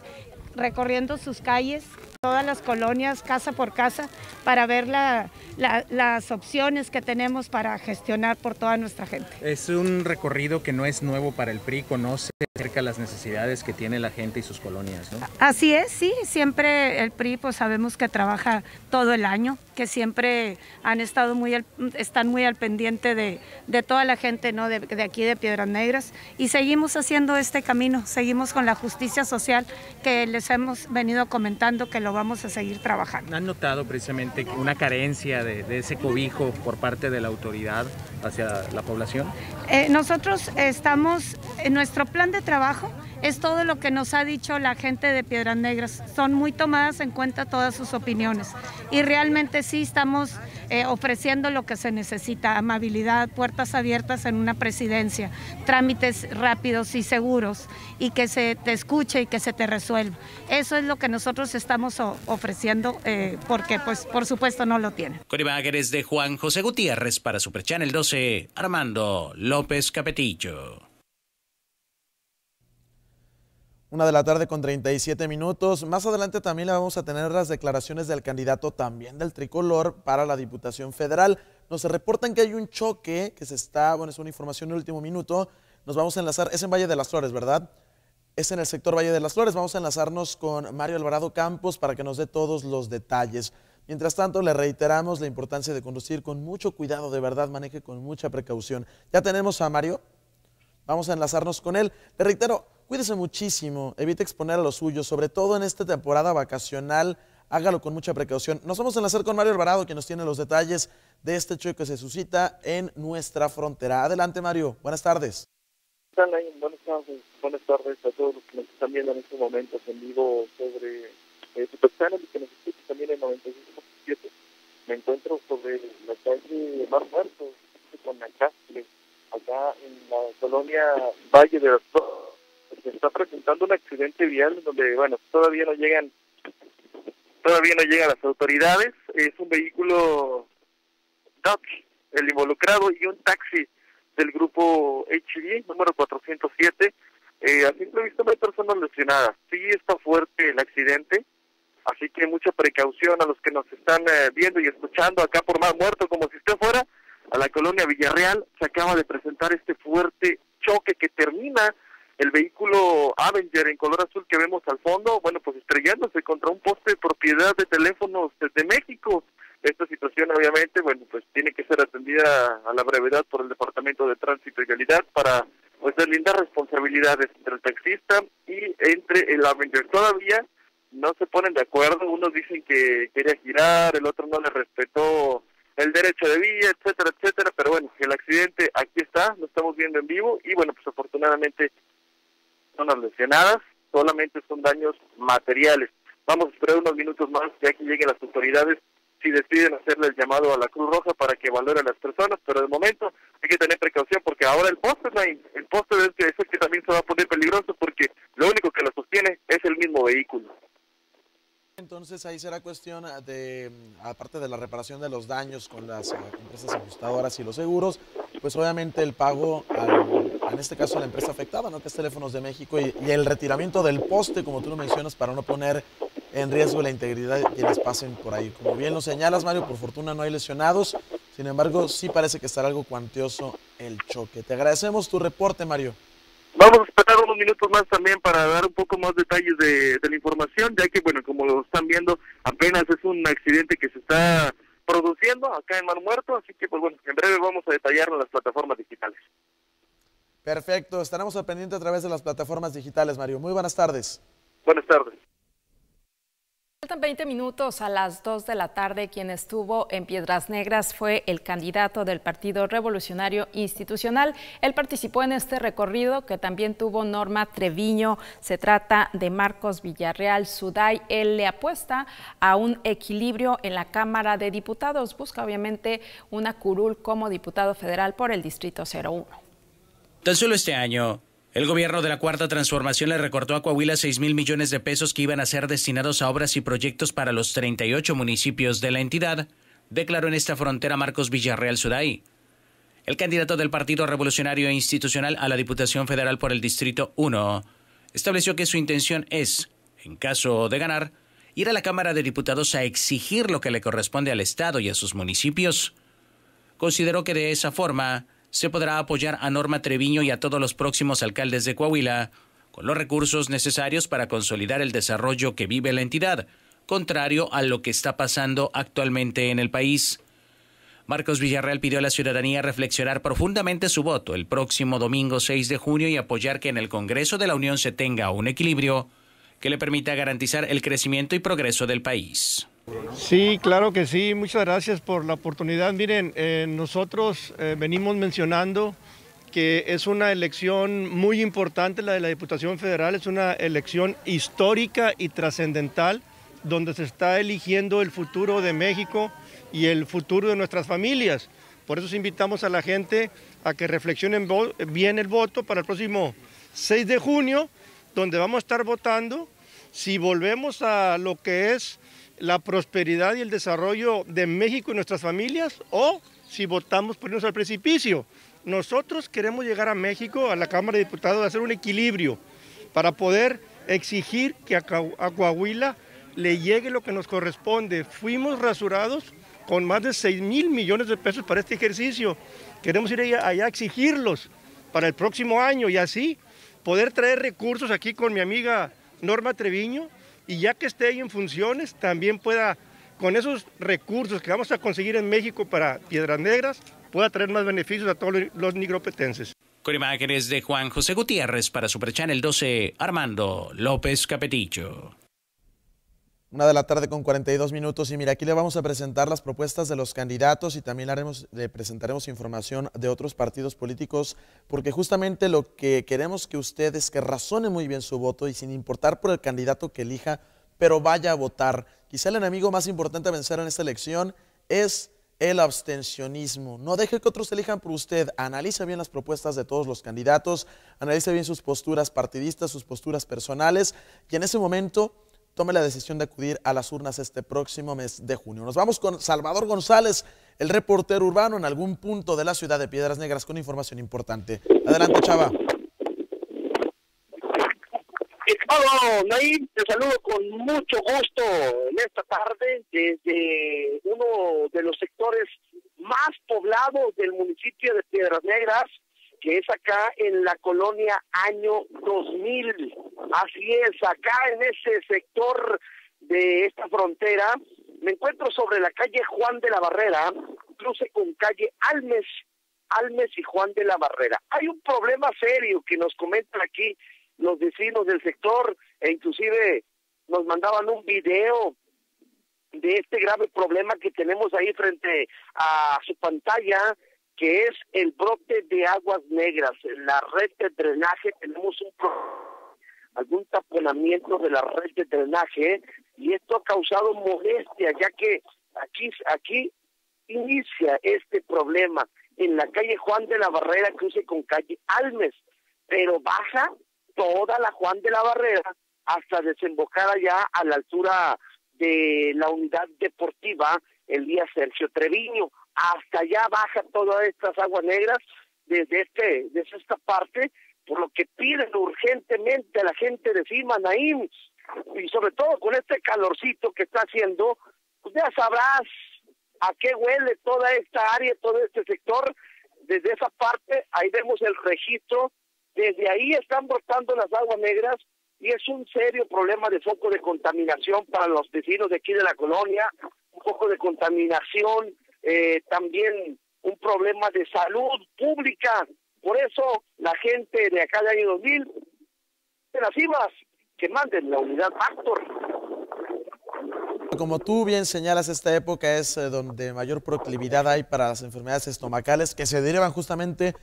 recorriendo sus calles, todas las colonias, casa por casa, para ver las opciones que tenemos para gestionar por toda nuestra gente. Es un recorrido que no es nuevo para el PRI, conoce acerca las necesidades que tiene la gente y sus colonias, ¿no? Así es, sí, siempre el PRI pues sabemos que trabaja todo el año, que siempre han estado muy al, están muy al pendiente de, toda la gente ¿no? de, de, aquí de Piedras Negras y seguimos haciendo este camino, seguimos con la justicia social que les hemos venido comentando que lo vamos a seguir trabajando. ¿Han notado precisamente una carencia de, de ese cobijo por parte de la autoridad hacia la población? Eh, nosotros estamos en nuestro plan de trabajo es todo lo que nos ha dicho la gente de Piedras Negras. Son muy tomadas en cuenta todas sus opiniones y realmente sí estamos eh, ofreciendo lo que se necesita, amabilidad, puertas abiertas en una presidencia, trámites rápidos y seguros y que se te escuche y que se te resuelva. Eso es lo que nosotros estamos ofreciendo eh, porque pues por supuesto no lo tienen. Con imágenes de Juan José Gutiérrez para Super Channel 12, Armando López Capetillo. Una de la tarde con 37 minutos. Más adelante también le vamos a tener las declaraciones del candidato también del tricolor para la Diputación Federal. Nos reportan que hay un choque que se está, bueno, es una información de último minuto. Nos vamos a enlazar, es en Valle de las Flores, ¿verdad? Es en el sector Valle de las Flores. Vamos a enlazarnos con Mario Alvarado Campos para que nos dé todos los detalles. Mientras tanto, le reiteramos la importancia de conducir con mucho cuidado, de verdad, maneje con mucha precaución. Ya tenemos a Mario. Vamos a enlazarnos con él. Le reitero, Cuídese muchísimo, evite exponer a los suyos, sobre todo en esta temporada vacacional. Hágalo con mucha precaución. Nos vamos a enlazar con Mario Alvarado, quien nos tiene los detalles de este choque que se suscita en nuestra frontera. Adelante, Mario. Buenas tardes. Buenas tardes, buenas tardes a todos los que nos están viendo en estos momentos en vivo sobre eh, Super y que nos escuchan también en 95.7. Me encuentro sobre la calle Mar Muerto, con Acastle, acá en la colonia Valle de las se está presentando un accidente vial donde, bueno, todavía no llegan, todavía no llegan las autoridades. Es un vehículo Dodge, el involucrado, y un taxi del grupo HB, número 407. Eh, a simple vista no hay personas lesionadas. Sí está fuerte el accidente, así que mucha precaución a los que nos están eh, viendo y escuchando acá por más muerto, como si usted fuera a la colonia Villarreal. Se acaba de presentar este fuerte choque que termina el vehículo Avenger en color azul que vemos al fondo, bueno, pues estrellándose contra un poste de propiedad de teléfonos desde México. Esta situación obviamente, bueno, pues tiene que ser atendida a la brevedad por el Departamento de Tránsito y Calidad para pues deslindar responsabilidades entre el taxista y entre el Avenger. Todavía no se ponen de acuerdo, unos dicen que quería girar, el otro no le respetó el derecho de vía, etcétera, etcétera, pero bueno, el accidente aquí está, lo estamos viendo en vivo y bueno, pues afortunadamente personas lesionadas, solamente son daños materiales. Vamos a esperar unos minutos más ya que lleguen las autoridades si deciden hacerle el llamado a la Cruz Roja para que valore a las personas, pero de momento hay que tener precaución porque ahora el poste, el poste es el que también se va a poner peligroso porque lo único que lo sostiene es el mismo vehículo. Entonces ahí será cuestión de, aparte de la reparación de los daños con las empresas ajustadoras y los seguros, pues obviamente el pago al en este caso la empresa afectada, ¿no? que es Teléfonos de México, y, el retiramiento del poste, como tú lo mencionas, para no poner en riesgo la integridad de quienes pasen por ahí. Como bien lo señalas, Mario, por fortuna no hay lesionados, sin embargo, sí parece que estará algo cuantioso el choque. Te agradecemos tu reporte, Mario. Vamos a esperar unos minutos más también para dar un poco más detalles de, de la información, ya que, bueno, como lo están viendo, apenas es un accidente que se está produciendo acá en Mar Muerto, así que, pues bueno, en breve vamos a detallarlo en las plataformas digitales. Perfecto, estaremos al pendiente a través de las plataformas digitales, Mario. Muy buenas tardes. Buenas tardes. Faltan 20 minutos a las 2 de la tarde. Quien estuvo en Piedras Negras fue el candidato del Partido Revolucionario Institucional. Él participó en este recorrido que también tuvo Norma Treviño. Se trata de Marcos Villarreal Suday. Él le apuesta a un equilibrio en la Cámara de Diputados. Busca obviamente una curul como diputado federal por el Distrito 01. Tan solo este año, el gobierno de la Cuarta Transformación le recortó a Coahuila 6 mil millones de pesos que iban a ser destinados a obras y proyectos para los 38 municipios de la entidad, declaró en esta frontera Marcos Villarreal Suday. El candidato del Partido Revolucionario Institucional a la Diputación Federal por el Distrito 1 estableció que su intención es, en caso de ganar, ir a la Cámara de Diputados a exigir lo que le corresponde al Estado y a sus municipios. Consideró que de esa forma se podrá apoyar a Norma Treviño y a todos los próximos alcaldes de Coahuila con los recursos necesarios para consolidar el desarrollo que vive la entidad, contrario a lo que está pasando actualmente en el país. Marcos Villarreal pidió a la ciudadanía reflexionar profundamente su voto el próximo domingo 6 de junio y apoyar que en el Congreso de la Unión se tenga un equilibrio que le permita garantizar el crecimiento y progreso del país. Sí, claro que sí. Muchas gracias por la oportunidad. Miren, eh, nosotros eh, venimos mencionando que es una elección muy importante la de la Diputación Federal, es una elección histórica y trascendental donde se está eligiendo el futuro de México y el futuro de nuestras familias. Por eso invitamos a la gente a que reflexionen bien el voto para el próximo 6 de junio, donde vamos a estar votando si volvemos a lo que es la prosperidad y el desarrollo de México y nuestras familias o si votamos por irnos al precipicio. Nosotros queremos llegar a México, a la Cámara de Diputados, a hacer un equilibrio para poder exigir que a, Coahuila le llegue lo que nos corresponde. Fuimos rasurados con más de 6 mil millones de pesos para este ejercicio. Queremos ir allá, a exigirlos para el próximo año y así poder traer recursos aquí con mi amiga Norma Treviño y ya que esté ahí en funciones, también pueda, con esos recursos que vamos a conseguir en México para Piedras Negras, pueda traer más beneficios a todos los nigropetenses. Con imágenes de Juan José Gutiérrez para Super Channel 12, Armando López Capetillo. Una de la tarde con 42 minutos y mira, aquí le vamos a presentar las propuestas de los candidatos y también le presentaremos información de otros partidos políticos porque justamente lo que queremos que ustedes que razone muy bien su voto y sin importar por el candidato que elija, pero vaya a votar. Quizá el enemigo más importante a vencer en esta elección es el abstencionismo. No deje que otros elijan por usted. Analice bien las propuestas de todos los candidatos, analice bien sus posturas partidistas, sus posturas personales y en ese momento tome la decisión de acudir a las urnas este próximo mes de junio. Nos vamos con Salvador González, el reportero urbano en algún punto de la ciudad de Piedras Negras con información importante. Adelante, Chava. Estimado Naim, te saludo con mucho gusto en esta tarde desde uno de los sectores más poblados del municipio de Piedras Negras, que es acá en la colonia Año 2000. Así es, acá en ese sector de esta frontera, me encuentro sobre la calle Juan de la Barrera, cruce con calle Almes, Almes y Juan de la Barrera. Hay un problema serio que nos comentan aquí los vecinos del sector e inclusive nos mandaban un video de este grave problema que tenemos ahí frente a su pantalla que es el brote de aguas negras. En la red de drenaje tenemos un algún taponamiento de la red de drenaje y esto ha causado molestia ya que aquí aquí inicia este problema en la calle Juan de la Barrera cruce con calle Almes, pero baja toda la Juan de la Barrera hasta desembocar allá a la altura de la unidad deportiva el día Sergio Treviño hasta allá baja todas estas aguas negras desde este desde esta parte por lo que piden urgentemente a la gente de Cima Naim y sobre todo con este calorcito que está haciendo pues ya sabrás a qué huele toda esta área todo este sector. Desde esa parte ahí vemos el registro desde ahí están brotando las aguas negras y es un serio problema de foco de contaminación para los vecinos de aquí de la colonia, un poco de contaminación eh, también un problema de salud pública. Por eso la gente de acá de año 2000, de las IVAs, que manden la unidad Factor. Como tú bien señalas, esta época es eh, donde mayor proclividad hay para las enfermedades estomacales que se derivan justamente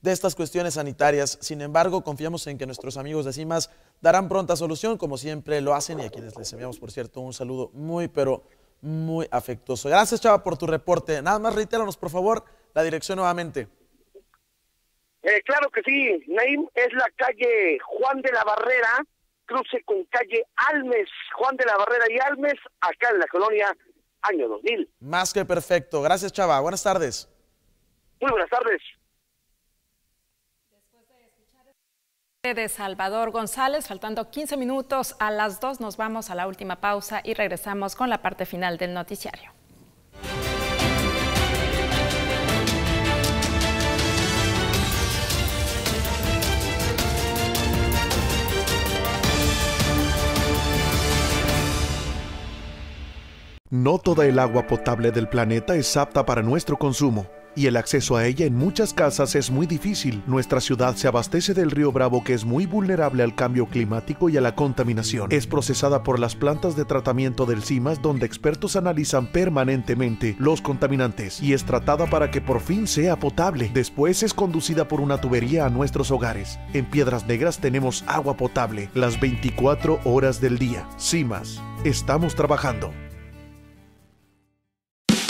de estas cuestiones sanitarias. Sin embargo, confiamos en que nuestros amigos de CIMAS darán pronta solución, como siempre lo hacen, y a quienes les enviamos, por cierto, un saludo muy, pero muy afectuoso. Gracias, Chava, por tu reporte. Nada más reitéranos, por favor, la dirección nuevamente. Eh, claro que sí, Naim, es la calle Juan de la Barrera, cruce con calle Almes, Juan de la Barrera y Almes, acá en la colonia Año 2000. Más que perfecto. Gracias, Chava. Buenas tardes. Muy buenas tardes. De Salvador González. Faltando 15 minutos a las 2 nos vamos a la última pausa y regresamos con la parte final del noticiario. No toda el agua potable del planeta es apta para nuestro consumo y el acceso a ella en muchas casas es muy difícil. Nuestra ciudad se abastece del río Bravo que es muy vulnerable al cambio climático y a la contaminación. Es procesada por las plantas de tratamiento del CIMAS donde expertos analizan permanentemente los contaminantes y es tratada para que por fin sea potable. Después es conducida por una tubería a nuestros hogares. En Piedras Negras tenemos agua potable las 24 horas del día. CIMAS, estamos trabajando.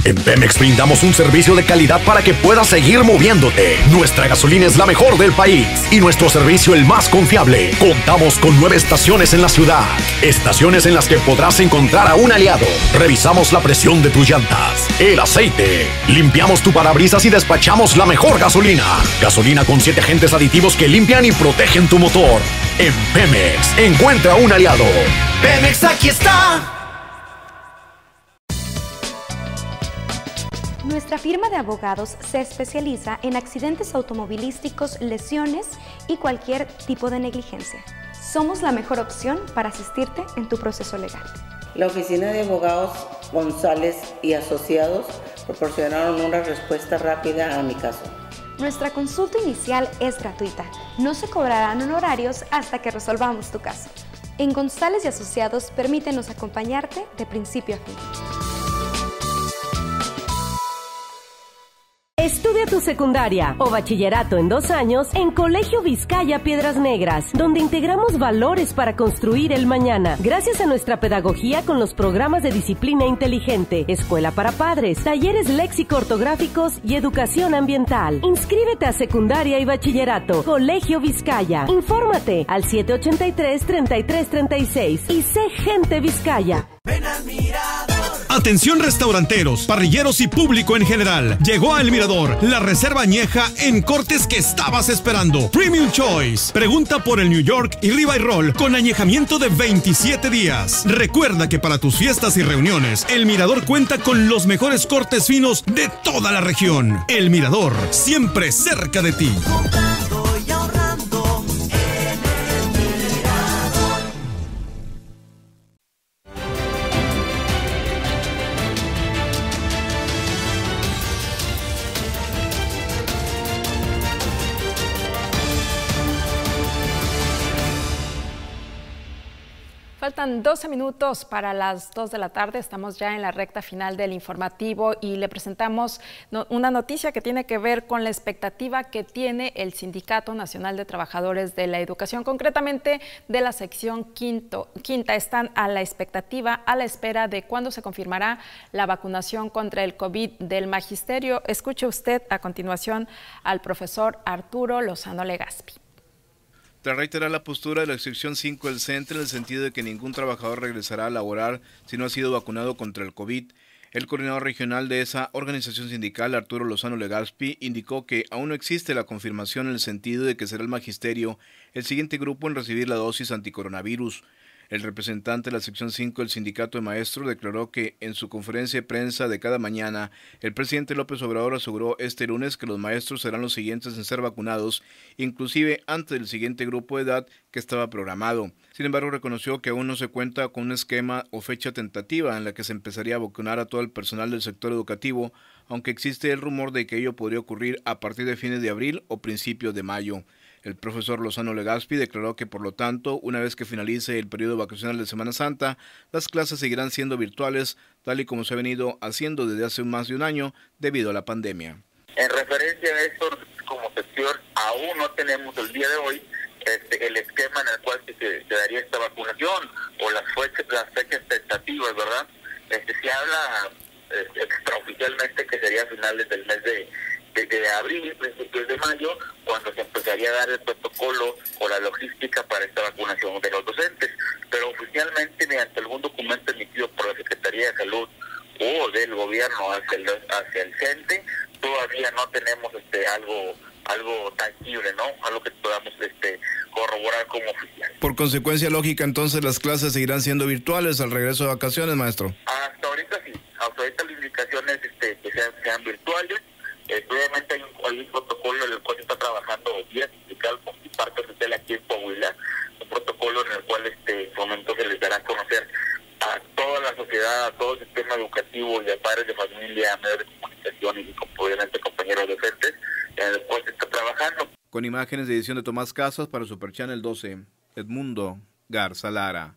En Pemex brindamos un servicio de calidad para que puedas seguir moviéndote. Nuestra gasolina es la mejor del país y nuestro servicio el más confiable. Contamos con nueve estaciones en la ciudad. Estaciones en las que podrás encontrar a un aliado. Revisamos la presión de tus llantas, el aceite. Limpiamos tu parabrisas y despachamos la mejor gasolina. Gasolina con siete agentes aditivos que limpian y protegen tu motor. En Pemex, encuentra un aliado. Pemex aquí está. Nuestra firma de abogados se especializa en accidentes automovilísticos, lesiones y cualquier tipo de negligencia. Somos la mejor opción para asistirte en tu proceso legal. La oficina de abogados González y Asociados proporcionaron una respuesta rápida a mi caso. Nuestra consulta inicial es gratuita. No se cobrarán honorarios hasta que resolvamos tu caso. En González y Asociados permítenos acompañarte de principio a fin. Tu secundaria o bachillerato en dos años en Colegio Vizcaya Piedras Negras, donde integramos valores para construir el mañana. Gracias a nuestra pedagogía con los programas de disciplina inteligente, escuela para padres, talleres léxico-ortográficos y educación ambiental. Inscríbete a secundaria y bachillerato. Colegio Vizcaya. Infórmate al 783-3336 y sé gente Vizcaya. Ven al Atención restauranteros, parrilleros y público en general. Llegó a El Mirador, la reserva añeja en cortes que estabas esperando. Premium Choice. Pregunta por el New York y Ribeye Roll con añejamiento de 27 días. Recuerda que para tus fiestas y reuniones, El Mirador cuenta con los mejores cortes finos de toda la región. El Mirador, siempre cerca de ti. Faltan 12 minutos para las 2 de la tarde. Estamos ya en la recta final del informativo y le presentamos una noticia que tiene que ver con la expectativa que tiene el Sindicato Nacional de Trabajadores de la Educación, concretamente de la sección quinto, quinta. Están a la expectativa, a la espera de cuándo se confirmará la vacunación contra el COVID del magisterio. Escuche usted a continuación al profesor Arturo Lozano Legaspi. Tras reiterar la postura de la sección 5 del centro en el sentido de que ningún trabajador regresará a laborar si no ha sido vacunado contra el COVID, el coordinador regional de esa organización sindical, Arturo Lozano Legaspi, indicó que aún no existe la confirmación en el sentido de que será el magisterio el siguiente grupo en recibir la dosis anticoronavirus. El representante de la sección 5 del sindicato de maestros declaró que en su conferencia de prensa de cada mañana, el presidente López Obrador aseguró este lunes que los maestros serán los siguientes en ser vacunados, inclusive antes del siguiente grupo de edad que estaba programado. Sin embargo, reconoció que aún no se cuenta con un esquema o fecha tentativa en la que se empezaría a vacunar a todo el personal del sector educativo, aunque existe el rumor de que ello podría ocurrir a partir de fines de abril o principios de mayo. El profesor Lozano Legaspi declaró que, por lo tanto, una vez que finalice el periodo vacacional de Semana Santa, las clases seguirán siendo virtuales, tal y como se ha venido haciendo desde hace más de un año debido a la pandemia. En referencia a esto, como sección, aún no tenemos el día de hoy este, el esquema en el cual se, daría esta vacunación o las fechas, las fechas tentativas, ¿verdad? Este, se habla este, extraoficialmente que sería a finales del mes de, de, abril, principios de mayo, cuando se empezaría a dar el protocolo o la logística para esta vacunación de los docentes. Pero oficialmente, mediante algún documento emitido por la Secretaría de Salud o del gobierno hacia el, hacia el CENTE, todavía no tenemos este algo algo tangible, ¿no? Algo que podamos este, corroborar como oficial. Por consecuencia lógica, entonces las clases seguirán siendo virtuales al regreso de vacaciones, maestro. Hasta ahorita sí. Hasta ahorita las indicaciones este, que sean, sean virtuales. Eh, obviamente hay un, protocolo en el cual se está trabajando vía sindical con partes de aquí en Coahuila, un protocolo en el cual este momento se les dará a conocer a toda la sociedad, a todo el sistema educativo y a padres de familia, a medios de comunicación y obviamente compañeros docentes, en el cual se está trabajando. Con imágenes de edición de Tomás Casas para Super Channel 12, Edmundo Garza Lara.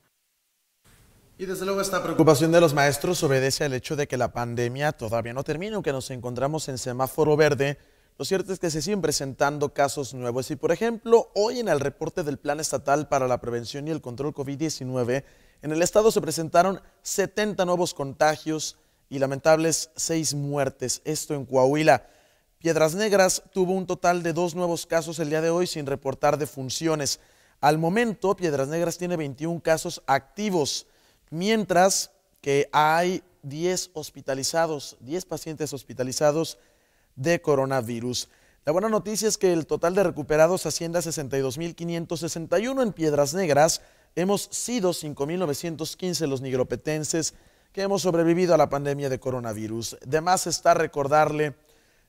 Y desde luego esta preocupación de los maestros obedece al hecho de que la pandemia todavía no termina, aunque nos encontramos en semáforo verde. Lo cierto es que se siguen presentando casos nuevos y, por ejemplo, hoy en el reporte del Plan Estatal para la Prevención y el Control COVID-19, en el estado se presentaron 70 nuevos contagios y lamentables 6 muertes, esto en Coahuila. Piedras Negras tuvo un total de dos nuevos casos el día de hoy sin reportar defunciones. Al momento, Piedras Negras tiene 21 casos activos, mientras que hay 10 hospitalizados, 10 pacientes hospitalizados de coronavirus. La buena noticia es que el total de recuperados asciende a 62.561 en Piedras Negras. Hemos sido 5.915 los nigropetenses que hemos sobrevivido a la pandemia de coronavirus. De más está recordarle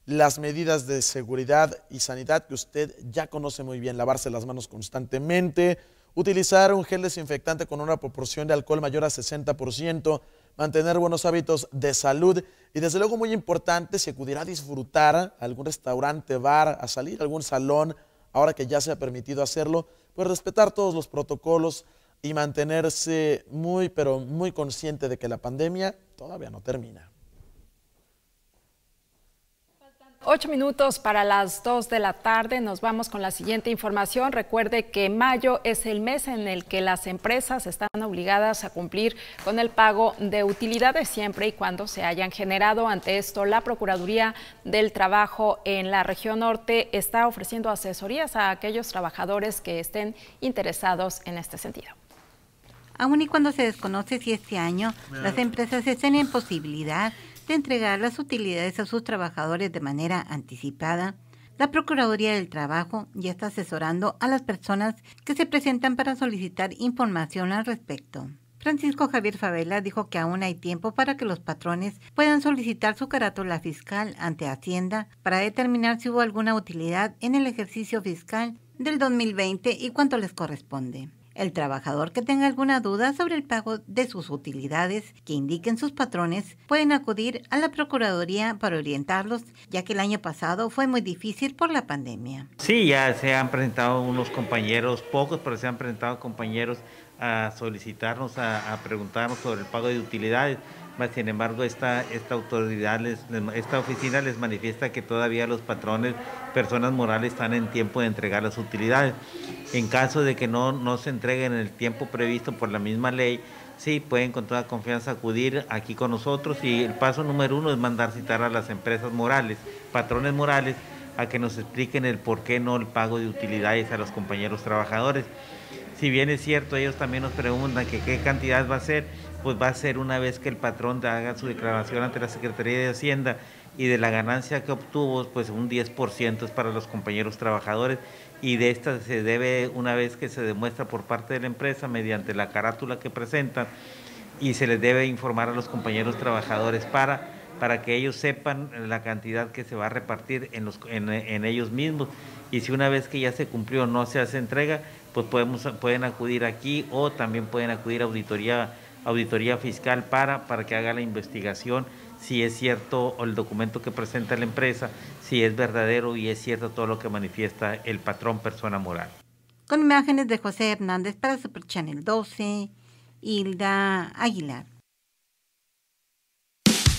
las medidas de seguridad y sanidad que usted ya conoce muy bien, lavarse las manos constantemente, utilizar un gel desinfectante con una proporción de alcohol mayor a 60%, mantener buenos hábitos de salud y desde luego muy importante si acudirá a disfrutar algún restaurante, bar, a salir a algún salón, ahora que ya se ha permitido hacerlo, pues respetar todos los protocolos y mantenerse muy, pero muy consciente de que la pandemia todavía no termina. Ocho minutos para las dos de la tarde. Nos vamos con la siguiente información. Recuerde que mayo es el mes en el que las empresas están obligadas a cumplir con el pago de utilidades siempre y cuando se hayan generado. Ante esto, la Procuraduría del Trabajo en la región norte está ofreciendo asesorías a aquellos trabajadores que estén interesados en este sentido. Aun y cuando se desconoce si este año las empresas estén en posibilidad de entregar las utilidades a sus trabajadores de manera anticipada, la Procuraduría del Trabajo ya está asesorando a las personas que se presentan para solicitar información al respecto. Francisco Javier Favela dijo que aún hay tiempo para que los patrones puedan solicitar su carátula fiscal ante Hacienda para determinar si hubo alguna utilidad en el ejercicio fiscal del 2020 y cuánto les corresponde. El trabajador que tenga alguna duda sobre el pago de sus utilidades que indiquen sus patrones pueden acudir a la Procuraduría para orientarlos, ya que el año pasado fue muy difícil por la pandemia. Sí, ya se han presentado unos compañeros, pocos, pero se han presentado compañeros a solicitarnos, a, preguntarnos sobre el pago de utilidades. Sin embargo, esta, esta autoridad, esta oficina les manifiesta que todavía los patrones, personas morales, están en tiempo de entregar las utilidades. En caso de que no, no se entreguen en el tiempo previsto por la misma ley, sí, pueden con toda confianza acudir aquí con nosotros y el paso número uno es mandar citar a las empresas morales, patrones morales, a que nos expliquen el por qué no el pago de utilidades a los compañeros trabajadores. Si bien es cierto, ellos también nos preguntan que qué cantidad va a ser, pues va a ser una vez que el patrón haga su declaración ante la Secretaría de Hacienda y de la ganancia que obtuvo, pues un 10% es para los compañeros trabajadores y de esta se debe, una vez que se demuestra por parte de la empresa mediante la carátula que presentan, y se les debe informar a los compañeros trabajadores para, para que ellos sepan la cantidad que se va a repartir en, los, en, en ellos mismos. Y si una vez que ya se cumplió no se hace entrega, pues podemos, pueden acudir aquí o también pueden acudir a auditoría auditoría fiscal para, para que haga la investigación si es cierto el documento que presenta la empresa, si es verdadero y es cierto todo lo que manifiesta el patrón persona moral. Con imágenes de José Hernández para Super Channel 12, Hilda Aguilar.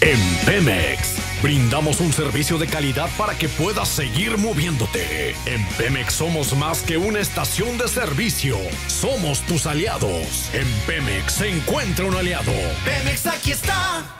En Pemex, brindamos un servicio de calidad para que puedas seguir moviéndote. En Pemex somos más que una estación de servicio, somos tus aliados. En Pemex se encuentra un aliado. Pemex aquí está.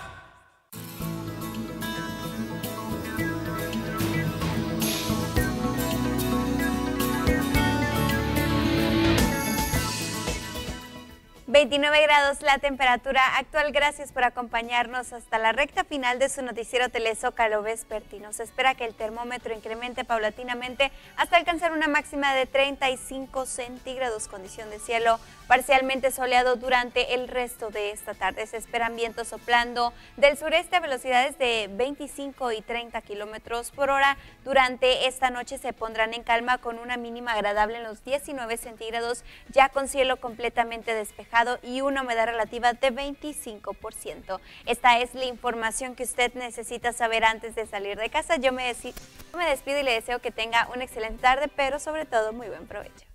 29 grados la temperatura actual. Gracias por acompañarnos hasta la recta final de su noticiero Telezócalo Vespertino. Se espera que el termómetro incremente paulatinamente hasta alcanzar una máxima de 35 centígrados, condición de cielo parcialmente soleado durante el resto de esta tarde. Se esperan vientos soplando del sureste a velocidades de 25 y 30 kilómetros por hora. Durante esta noche se pondrán en calma con una mínima agradable en los 19 centígrados, ya con cielo completamente despejado y una humedad relativa de 25%. Esta es la información que usted necesita saber antes de salir de casa. Yo me, me despido y le deseo que tenga una excelente tarde, pero sobre todo muy buen provecho.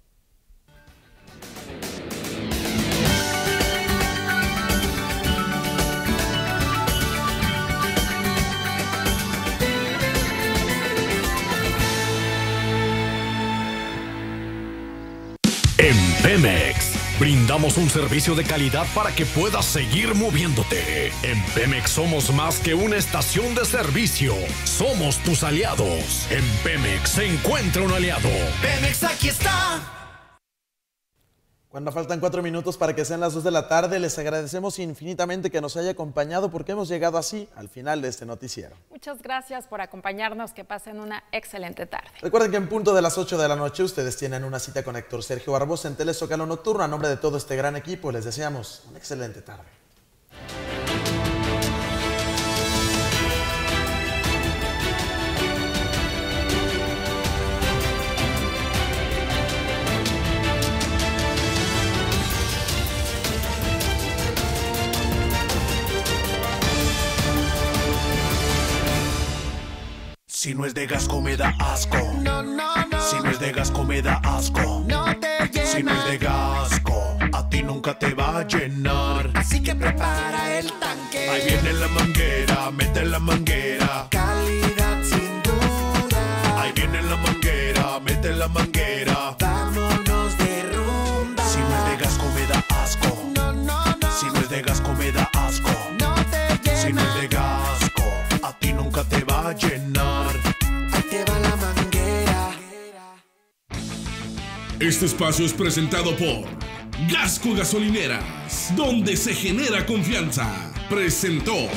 En Pemex, brindamos un servicio de calidad para que puedas seguir moviéndote. En Pemex somos más que una estación de servicio, somos tus aliados. En Pemex se encuentra un aliado. Pemex aquí está. Cuando faltan cuatro minutos para que sean las dos de la tarde, les agradecemos infinitamente que nos haya acompañado porque hemos llegado así al final de este noticiero. Muchas gracias por acompañarnos, que pasen una excelente tarde. Recuerden que en punto de las 8 de la noche ustedes tienen una cita con Héctor Sergio Barbosa en Telezócalo Nocturno. A nombre de todo este gran equipo les deseamos una excelente tarde. Si no es de gasco me da asco. No, no, no. Si no es de gasco me da asco. No te llena. Si no es de gasco, a ti nunca te va a llenar. Así que prepara el tanque. Ahí viene la manguera, mete la manguera. Calidad sin duda. Ahí viene la manguera, mete la manguera. Vámonos de rumba. Si no es de gasco me da asco. No, no, no. Si no es de gasco me da asco. No te llena. Si no es de gasco, a ti nunca te va a llenar. Este espacio es presentado por Gasco Gasolineras, donde se genera confianza. Presentó.